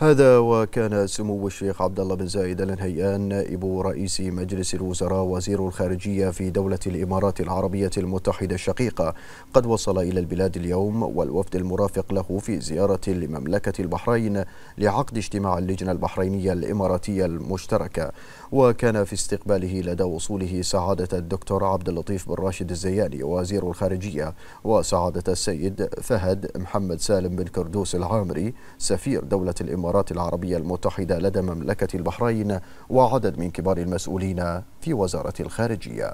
هذا وكان سمو الشيخ عبد الله بن زايد ال نهيان نائب رئيس مجلس الوزراء وزير الخارجية في دولة الإمارات العربية المتحدة الشقيقة. قد وصل إلى البلاد اليوم والوفد المرافق له في زيارة لمملكة البحرين لعقد اجتماع اللجنة البحرينية الإماراتية المشتركة. وكان في استقباله لدى وصوله سعادة الدكتور عبد اللطيف بن راشد الزياني وزير الخارجية وسعادة السيد فهد محمد سالم بن كردوس العامري سفير دولة الإمارات. الإمارات العربية المتحدة لدى مملكة البحرين وعدد من كبار المسؤولين في وزارة الخارجية.